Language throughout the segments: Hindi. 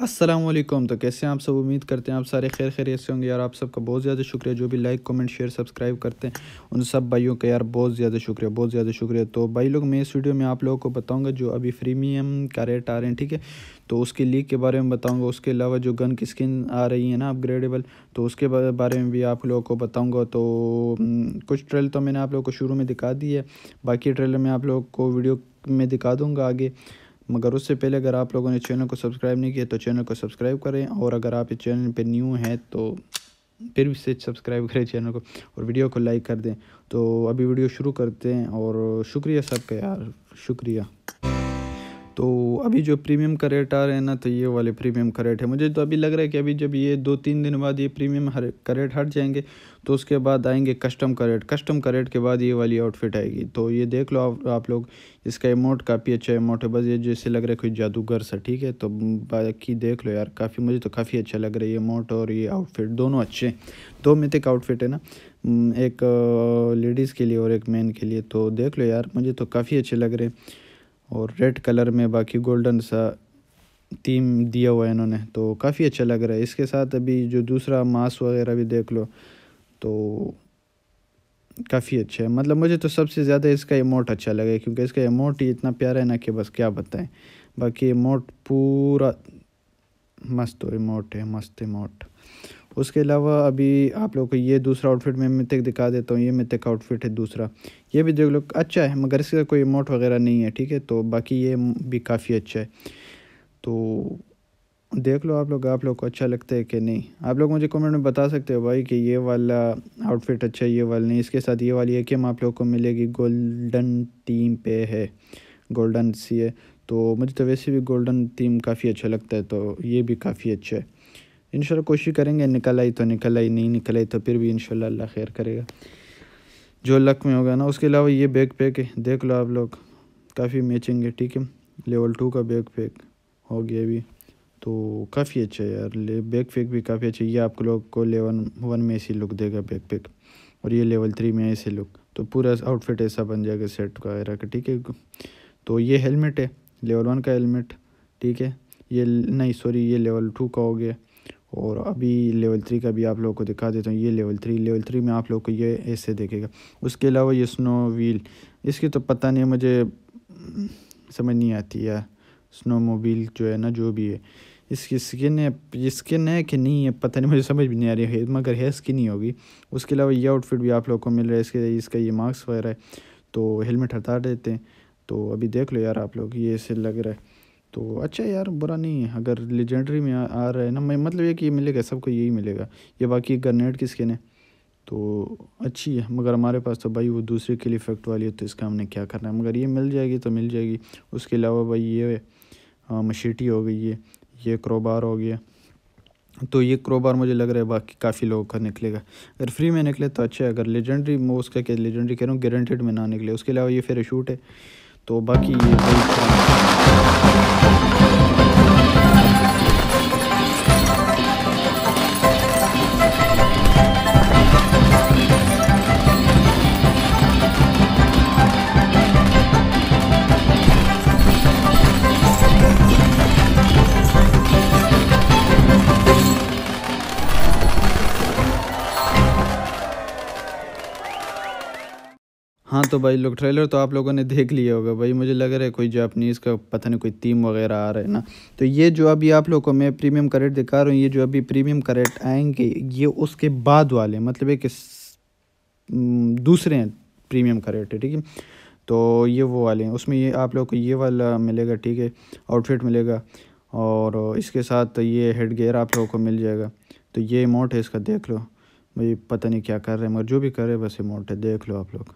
वालेकुम तो कैसे हैं आप सब? उम्मीद करते हैं आप सारे खैर खैरियत से होंगे। यार, आप सबका बहुत ज़्यादा शुक्रिया। जो भी लाइक कमेंट शेयर सब्सक्राइब करते हैं, उन सब भाइयों का यार बहुत ज़्यादा शुक्रिया, बहुत ज़्यादा शुक्रिया। तो भाई लोग, मैं इस वीडियो में आप लोगों को बताऊँगा जो अभी प्रीमियम का रेट आ रहे हैं, ठीक है? तो उसकी लीक के बारे में बताऊँगा। उसके अलावा जो गन की स्किन आ रही है ना अपग्रेडेबल तो उसके बारे में भी आप लोगों को बताऊँगा। तो कुछ ट्रेल तो मैंने आप लोगों को शुरू में दिखा दी है, बाकी ट्रेलर में आप लोगों को वीडियो में दिखा दूँगा आगे। मगर उससे पहले अगर आप लोगों ने चैनल को सब्सक्राइब नहीं किया तो चैनल को सब्सक्राइब करें और अगर आप इस चैनल पर न्यू हैं तो फिर भी से सब्सक्राइब करें चैनल को और वीडियो को लाइक कर दें। तो अभी वीडियो शुरू करते हैं और शुक्रिया सबका यार, शुक्रिया। तो अभी जो प्रीमियम का रेट आ रहे हैं ना तो ये वाले प्रीमियम का रेट है। मुझे तो अभी लग रहा है कि अभी जब ये दो तीन दिन बाद ये प्रीमियम हर का रेट हट जाएँगे तो उसके बाद आएँगे कस्टम का रेट कस्टम का रेट के बाद ये वाली आउटफिट आएगी। तो ये देख लो आप, आप लोग इसका अमाउंट काफ़ी अच्छा अमाउंट है। बस ये जैसे लग रहा है कोई जादूगर सा ठीक है? तो बाकी देख लो यार काफ़ी मुझे तो काफ़ी अच्छा लग रहा है ये मोट और ये आउटफिट दोनों अच्छे हैं। दो मिथिक आउटफिट है ना। एक लेडीज़ के लिए और एक मैन के लिए। तो देख लो यार मुझे तो काफ़ी अच्छे लग रहे हैं। और रेड कलर में बाकी गोल्डन सा थीम दिया हुआ है इन्होंने तो काफ़ी अच्छा लग रहा है। इसके साथ अभी जो दूसरा मास वगैरह भी देख लो तो काफ़ी अच्छा है। मतलब मुझे तो सबसे ज़्यादा इसका इमोट अच्छा लगा क्योंकि इसका इमोट ही इतना प्यारा है ना कि बस क्या बताएँ। बाकी इमोट पूरा मस्त इमोट है, मस्त इमोट उसके अलावा अभी आप लोग को ये दूसरा आउटफिट मैं मिथिक दिखा देता हूँ, ये मिथिक आउटफिट है दूसरा। ये भी देख लो अच्छा है, मगर इसका कोई इमोट वगैरह नहीं है, ठीक है? तो बाकी ये भी काफ़ी अच्छा है। तो देख लो आप लोग आप लोग को अच्छा लगता है कि नहीं? आप लोग मुझे कमेंट में बता सकते हो भाई कि ये वाला आउटफिट अच्छा है, ये वाला नहीं? इसके साथ ये वाली है कि आप लोग को मिलेगी गोल्डन टीम पे है। गोल्डन सी है। तो मुझे तो वैसे भी गोल्डन थीम काफ़ी अच्छा लगता है तो ये भी काफ़ी अच्छा है। इन कोशिश करेंगे, निकल आई तो निकल आई, नहीं निकल आई तो फिर भी इन अल्लाह खैर करेगा। जो लक में होगा ना, उसके अलावा ये बैग पैक है, देख लो आप लोग, काफ़ी मैचिंग है, ठीक है? लेवल टू का बैग पैक हो गया अभी तो काफ़ी अच्छा है यार बैग पैक भी काफ़ी अच्छा ये आप लोग को लेवल वन में ऐसी लुक देगा बैग पैक और ये लेवल थ्री में ऐसे लुक तो पूरा आउटफिट ऐसा बन जाएगा सेट का का, ठीक है? तो ये हेलमेट है लेवल वन का हेलमेट ठीक है? ये, नहीं सॉरी ये लेवल टू का हो गया। और अभी लेवल थ्री का भी आप लोगों को दिखा देता हूँ, ये लेवल थ्री लेवल थ्री में आप लोग को ये ऐसे देखेगा। उसके अलावा ये स्नो व्हील, इसकी तो पता नहीं मुझे समझ नहीं आती यार स्नो मोबिल जो है ना, जो भी है, इसकी स्किन है स्किन है कि नहीं है पता नहीं, मुझे समझ भी नहीं आ रही है, मगर है स्किन ही होगी। उसके अलावा ये आउटफिट भी आप लोग को मिल रहा है, इसके, इसका ये मार्क्स वगैरह है तो हेलमेट हटा देते हैं। तो अभी देख लो यार आप लोग, ये ऐसे लग रहा है। तो अच्छा यार बुरा नहीं है। अगर लेजेंडरी में आ, आ रहा है ना मैं मतलब ये कि ये मिलेगा सबको यही मिलेगा। ये बाकी गरनेट की स्किन है। तो अच्छी है मगर हमारे पास तो भाई वो दूसरे के लिए इफ़ेक्ट वाली है तो इसका हमने क्या करना है? मगर ये मिल जाएगी तो मिल जाएगी। उसके अलावा भाई ये मशीटी हो गई है ये क्रोबार हो गया। तो ये क्रोबार मुझे लग रहा है बाकी काफ़ी लोगों का निकलेगा। अगर फ्री में निकले तो अच्छा है अगर लेजेंडरी मैं उसका क्या लेजेंडरी कह रहा हूँ गारंटेड में ना निकले। उसके अलावा ये फिर शूट है। तो बाकी ये हाँ तो भाई लोग ट्रेलर तो आप लोगों ने देख लिया होगा। भाई मुझे लग रहा है कोई जापनीज़ का पता नहीं कोई थीम वगैरह आ रहा है ना। तो ये जो अभी आप लोगों को मैं प्रीमियम करेट दिखा रहा हूँ, ये जो अभी प्रीमियम करेट आएँगे, ये उसके बाद वाले मतलब एक दूसरे हैं प्रीमियम करेट है ठीक है? तो ये वो वाले हैं। उसमें ये आप लोग को ये वाला मिलेगा, ठीक है? आउटफिट मिलेगा और इसके साथ ये हेड गेयर आप लोगों को मिल जाएगा। तो ये अमाउंट है इसका, देख लो। भाई पता नहीं क्या कर रहे हैं, मगर जो भी कर रहे हैं, बस अमाउंट है। देख लो आप लोग।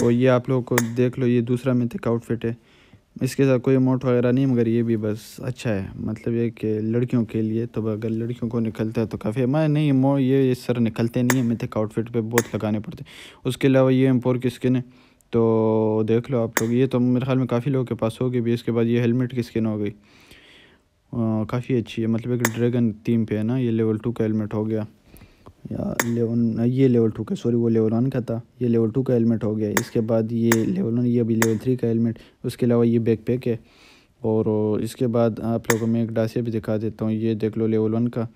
तो ये आप लोगों को देख लो ये दूसरा मिथिक आउटफिट है। इसके साथ कोई अमाउंट वगैरह नहीं मगर ये भी बस अच्छा है। मतलब ये कि लड़कियों के लिए तो अगर लड़कियों को निकलता है तो काफ़ी मैं नहीं मो ये, ये सर निकलते नहीं है मिथिक आउटफिट पे बहुत लगाने पड़ते उसके अलावा ये एम्पोर की स्किन है तो देख लो आप लोग। ये तो मेरे ख्याल में काफ़ी लोगों के पास होगी भी इसके बाद ये हेलमेट की स्किन हो गई। काफ़ी अच्छी है। मतलब एक ड्रैगन थीम पे है ना ये लेवल टू का हेलमेट हो गया। या लेवल ये लेवल टू का सॉरी वो लेवल वन का था। ये लेवल टू का हेलमेट हो गया। इसके बाद ये लेवल वन ये अभी लेवल थ्री का हेलमेट उसके अलावा ये बैक पैक है। और इसके बाद आप लोगों को मैं एक डासिया भी दिखा देता हूँ। ये देख लो लेवल वन का।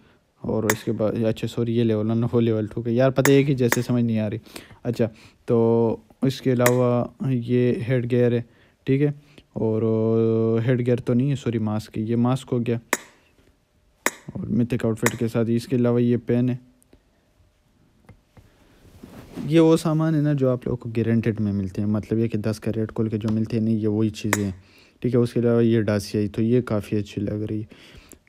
और इसके बाद अच्छा सॉरी ये लेवल वन वो लेवल टू का। यार, पता है कि जैसे समझ नहीं आ रही। अच्छा तो इसके अलावा ये हेड गेयर है, ठीक है? और हेड गेयर तो नहीं है सॉरी मास्क ये मास्क हो गया। और मिथिक आउटफिट के साथ इसके अलावा ये पेन है। ये वो सामान है ना जो आप लोगों को गारंटेड में मिलते हैं। मतलब ये कि दस का रेट खोल के जो मिलते हैं, नहीं, ये वही चीज़ें हैं। ठीक है, उसके अलावा ये डासिया तो ये काफ़ी अच्छी लग रही है।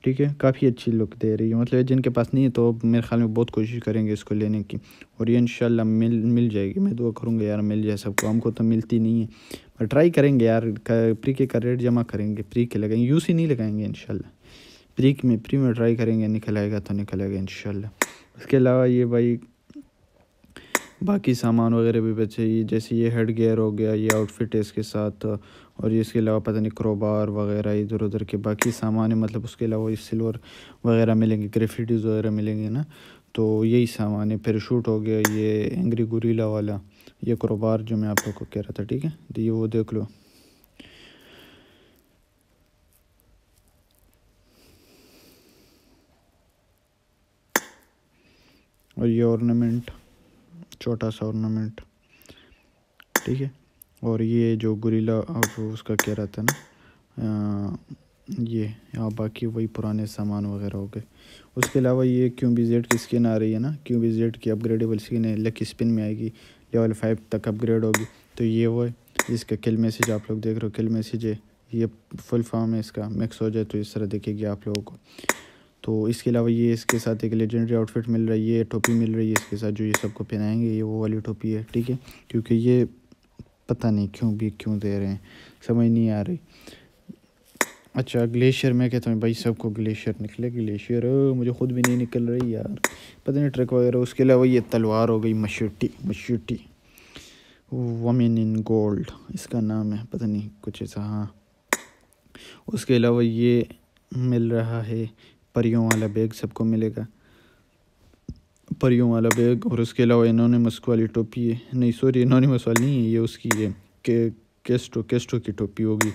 ठीक है, काफ़ी अच्छी लुक दे रही है। मतलब जिनके पास नहीं है तो मेरे ख्याल में बहुत कोशिश करेंगे इसको लेने की। और ये इंशाल्लाह मिल मिल जाएगी। मैं दुआ करूँगा, यार, मिल जाए सबको। हमको तो मिलती नहीं है। पर ट्राई करेंगे यार प्री के का रेट जमा करेंगे प्री के लगाएँगे। यूसी नहीं लगाएँगे इनशाला प्री में प्री में ट्राई करेंगे, निकल आएगा तो निकल आएगा इन उसके अलावा ये भाई बाकी सामान वगैरह भी बचे ये जैसे ये हेड गेयर हो गया, ये आउटफिट है इसके साथ, और ये इसके अलावा पता नहीं क्रोबार वगैरह इधर उधर के बाकी सामान है मतलब उसके अलावा ये सिल्वर वगैरह मिलेंगे ग्रेफिटीज़ वगैरह मिलेंगे ना। तो यही सामान है पैराशूट हो गया, ये एंग्री गुरीला वाला, ये क्रोबार जो मैं आप लोग को कह रहा था, ठीक है? तो ये वो देख लो। और ये ऑर्नामेंट छोटा सा ऑर्नामेंट ठीक है? और ये जो गुरीला उसका कह रहा था ना? ये, यहाँ बाकी वही पुराने सामान वगैरह हो गए। उसके अलावा ये क्यों बी जेड की स्किन आ रही है ना? क्यों बी जेड की अपग्रेडेबल स्किन है लकी स्पिन में आएगी लेवल फाइव तक अपग्रेड होगी। तो ये वो है, इसका किल मैसेज आप लोग देख रहे हो किल मैसेज है। ये फुल फॉर्म है इसका मिक्स हो जाए तो इस तरह देखेगी आप लोगों को। तो इसके अलावा ये इसके साथ एक लेजेंडरी आउटफिट मिल रही है टोपी मिल रही है, इसके साथ जो ये सबको पहनाएँगे, ये वो वाली टोपी है, ठीक है? क्योंकि ये पता नहीं क्यों भी क्यों दे रहे हैं, समझ नहीं आ रही। अच्छा ग्लेशियर में कहता हूँ भाई, सबको ग्लेशियर निकले ग्लेशियर मुझे खुद भी नहीं निकल रही यार। पता नहीं ट्रक वगैरह, उसके अलावा ये तलवार हो गई मशूटी मशूटी वमिन इन गोल्ड इसका नाम है, पता नहीं, कुछ ऐसा हाँ। उसके अलावा ये मिल रहा है परियों वाला बैग सबको मिलेगा। परियों वाला बैग और उसके अलावा इन्होंने मस्क वाली टोपी है। नहीं सॉरी इन्होंने वाली नहीं है, ये उसकी है। के केस्टो केस्टो की टोपी होगी।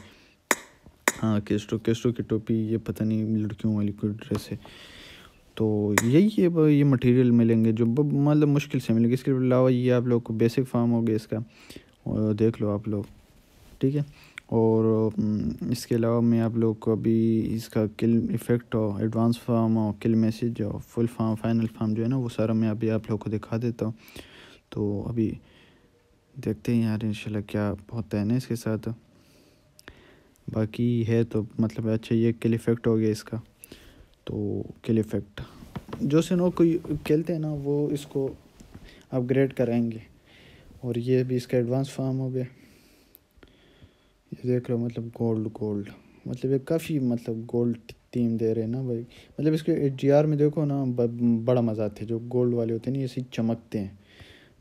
हाँ केस्टो केस्टो की टोपी, ये पता नहीं लड़कियों वाली कोई ड्रेस है। तो यही है ये मटेरियल मिलेंगे जो मतलब मुश्किल से मिलेंगे। इसके अलावा ये आप लोग को बेसिक फार्म हो गया इसका। और देख लो आप लोग, ठीक है? और इसके अलावा मैं आप लोग को अभी इसका किल इफ़ेक्ट हो एडवांस फार्म हो किल मैसेज हो फुल फार्म फाइनल फार्म जो है ना, वो सारा मैं अभी आप लोग को दिखा देता हूँ। तो अभी देखते हैं यार, इंशाल्लाह क्या होता है ना इसके साथ। बाकी है तो मतलब अच्छा ये किल इफ़ेक्ट हो गया इसका। तो किल इफ़ेक्ट जो से नो कोई खेलते हैं ना, वो इसको अपग्रेड कराएँगे। और ये भी इसका एडवांस फार्म हो गया। ये देख रहे हो मतलब गोल्ड गोल्ड मतलब ये काफ़ी मतलब गोल्ड थीम दे रहे हैं ना भाई। मतलब इसके जी में देखो ना बड़ा मज़ा आता है। जो गोल्ड वाले होते हैं ना, ये सी चमकते हैं।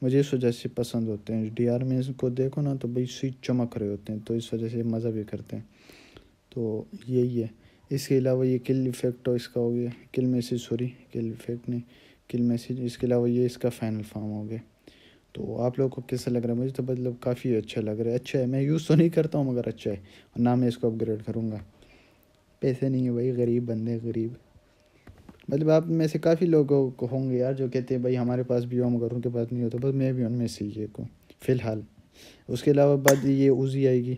मुझे इस वजह से पसंद होते हैं। डी आर में इसको देखो ना तो भाई सी चमक रहे होते हैं। तो इस वजह से मज़ा भी करते हैं। तो यही है। इसके अलावा ये किल इफ़ेक्ट हो इसका हो गया। Kill message sorry kill effect नहीं। किल मैसेज इसके अलावा ये इसका फाइनल फॉर्म हो गया। तो आप लोगों को कैसा लग रहा है? मुझे तो मतलब काफ़ी अच्छा लग रहा है। अच्छा है, मैं यूज़ तो नहीं करता हूँ, मगर अच्छा है। और ना मैं इसको अपग्रेड करूँगा। पैसे नहीं है भाई, गरीब बंदे, गरीब। मतलब आप में से काफ़ी लोगों को होंगे यार, जो कहते हैं, भाई, हमारे पास भी हो, मगर उनके पास नहीं होता बस मैं भी उनमें से ही को फ़िलहाल। उसके अलावा बाद ये उजी आएगी।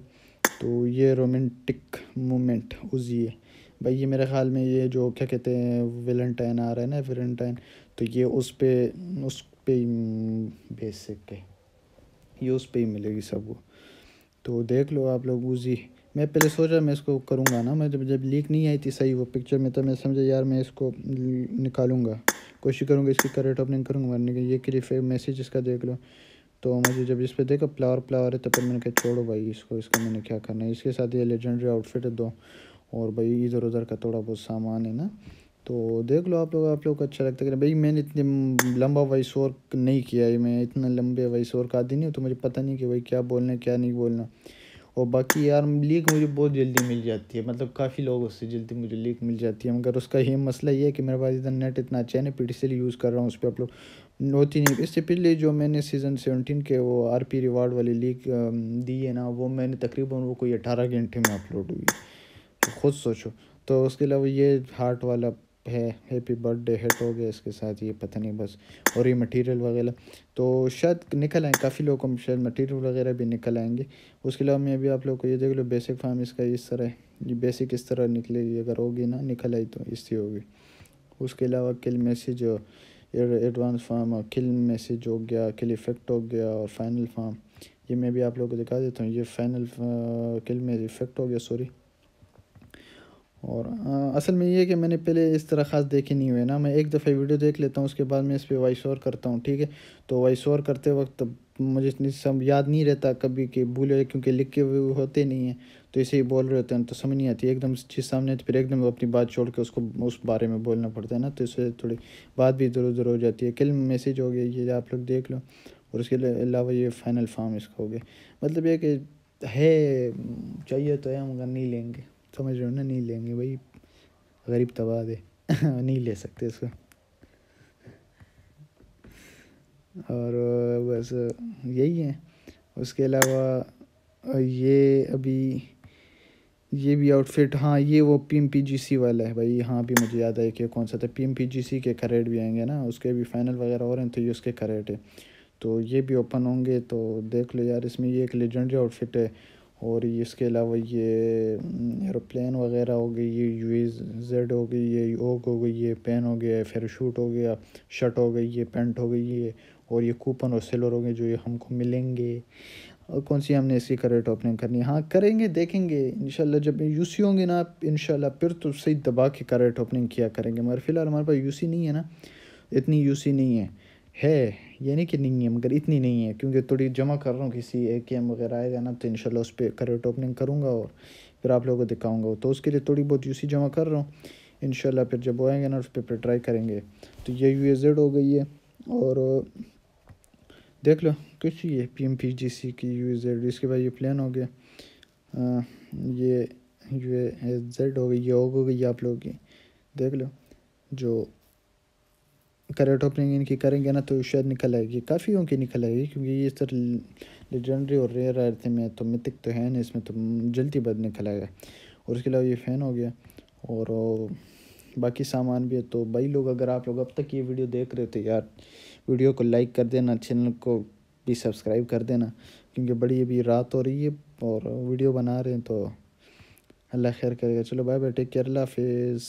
तो ये रोमांटिक मोमेंट उजी है। भाई, ये मेरे ख्याल में ये जो, क्या कहते हैं वेलेंटाइन आ रहा है ना वेलेंटाइन तो ये उस पर उस पे बेसिक है। ये उस पर ही मिलेगी सबको तो देख लो आप लोग उसी मैं पहले सोचा मैं इसको करूँगा ना। मैं जब जब लीक नहीं आई थी सही वो पिक्चर में तो मैं समझा यार मैं इसको निकालूँगा। कोशिश करूँगा इसकी करेक्ट ओपनिंग करूँगा। वरने ये क्लिप मैसेज इसका देख लो। तो मुझे जब इस पर देखा फ्लावर फ्लावर है तो फिर मैंने कहा छोड़ो भाई इसको, इसका मैंने क्या करना है? इसके साथ ये लेजेंडरी आउटफिट है दो। और भाई इधर उधर का थोड़ा बहुत सामान है ना। तो देख लो आप लोग आप लोग को अच्छा लगता है भाई, मैंने इतनी लंबा वॉइस ओवर नहीं किया है, मैं इतना लंबे वॉइस ओवर का आदि नहीं हूँ तो मुझे पता नहीं कि भाई क्या बोलना है, क्या नहीं बोलना। और बाकी यार लीक मुझे बहुत जल्दी मिल जाती है मतलब काफ़ी लोगों से जल्दी मुझे लीक मिल जाती है। मगर उसका ये मसला ये है कि मेरे पास इधर नेट इतना अच्छा है ना पी यूज़ कर रहा हूँ, उस पर आप लोग होती नहीं। इससे पहले जो मैंने सीज़न सेवनटीन के वो आर पी रिवार्ड वाली लीक दी है ना, वो मैंने तकरीबन वो कोई अठारह घंटे में अपलोड हुई। तो खुद सोचो। तो उसके अलावा ये हार्ट वाला है हैप्पी बर्थडे हिट हो गया इसके साथ ये पता नहीं, बस और ये मटेरियल वगैरह। तो शायद निकल आए, काफ़ी लोगों को शायद मटेरियल वगैरह भी निकल आएँगे। उसके अलावा मैं अभी आप लोग को ये देख लो बेसिक फार्म इसका इस तरह ये बेसिक इस तरह निकलेगी अगर होगी ना, निकल आई तो इससे होगी। उसके अलावा kill message advance form kill message हो गया किल इफ़ेक्ट हो गया और फाइनल फार्म ये मैं भी आप लोग को दिखा देता हूँ, ये फाइनल किल में इफ़ेक्ट हो गया सॉरी और आ, असल में ये कि मैंने पहले इस तरह ख़ास देखे नहीं हुए ना। मैं एक दफ़ा वीडियो देख लेता हूँ उसके बाद मैं इस पर वॉइस ओवर करता हूँ ठीक है? तो वॉइस ओवर करते वक्त मुझे इतनी सब याद नहीं रहता कभी कि भूले क्योंकि लिख हुए होते नहीं हैं। तो इसे ही बोल रहे होते हैं तो समझ नहीं आती। एकदम चीज़ सामने तो फिर एकदम अपनी बात छोड़ के उसको उस बारे में बोलना पड़ता है ना तो इससे थोड़ी बात भी इधर उधर हो जाती है। किल मैसेज हो गया ये आप लोग देख लो। और उसके अलावा ये फाइनल फॉर्म इसका हो गया। मतलब ये कि है चाहिए तो है मगर नहीं लेंगे। समझ रहे हो ना नहीं लेंगे भाई। गरीब तबाह दे। नहीं ले सकते इसको। और बस यही है। उसके अलावा ये अभी, ये भी आउटफिट हाँ ये वो P M P G C वाला है भाई। हाँ भी मुझे याद है कि कौन सा था। P M P G C के करेट भी आएँगे ना। उसके भी फाइनल वगैरह हो रहे हैं तो ये उसके करेट है। तो ये भी ओपन होंगे तो देख लो यार, इसमें ये एक लेजेंडरी आउटफिट है। और इसके अलावा ये एरोप्लेन वगैरह हो गई, ये यू जेड हो गई, ये ओक हो गई, ये पेन हो गया फिर शूट हो गया, शर्ट हो गई, ये पेंट हो गई, ये, और ये कूपन और सेलर हो गए जो ये हमको मिलेंगे। और कौन सी हमने इसकी करेट ओपनिंग करनी है? करेंगे, देखेंगे। इंशाल्लाह जब यूसी होंगे ना इंशाल्लाह फिर तो सही दबा के करेट ओपनिंग किया करेंगे। मगर फ़िलहाल हमारे पास यूसी नहीं है ना। इतनी यूसी नहीं है। है, ये नहीं कि नहीं है, मगर इतनी नहीं है, क्योंकि थोड़ी जमा कर रहा हूँ किसी ए के एम वगैरह आएगा ना तो इनशाला उस पर करेट ओपनिंग करूँगा और फिर आप लोगों को दिखाऊँगा। तो उसके लिए थोड़ी बहुत यूसी जमा कर रहा हूँ इनशाला फिर जब आएँगे ना, उस पर फिर ट्राई करेंगे। तो ये यू जेड हो गई है और देख लो, कुछ ही है P M P G C की यू जेड इसके बाद ये प्लान हो गया। ये यू जेड हो गई, ये हो गई आप लोगों की। देख लो, जो करेक्ट ओपनिंग इनकी करेंगे ना तो शायद निकल आएगी। काफ़ी की निकल आएगी, क्योंकि ये सर लेजेंडरी और रेयर थे में तो मितिक तो है नहीं, इसमें तो जल्दी बद निकल आएगा। और उसके अलावा ये फ़ैन हो गया, और बाकी सामान भी है तो भाई लोग, अगर आप लोग अब तक ये वीडियो देख रहे थे यार वीडियो को लाइक कर देना चैनल को भी सब्सक्राइब कर देना, क्योंकि बड़ी अभी रात हो रही है, और वीडियो बना रहे हैं तो अल्लाह खैर करेगा। चलो बाय बाय टेक केयर अल्लाह हाफिज़।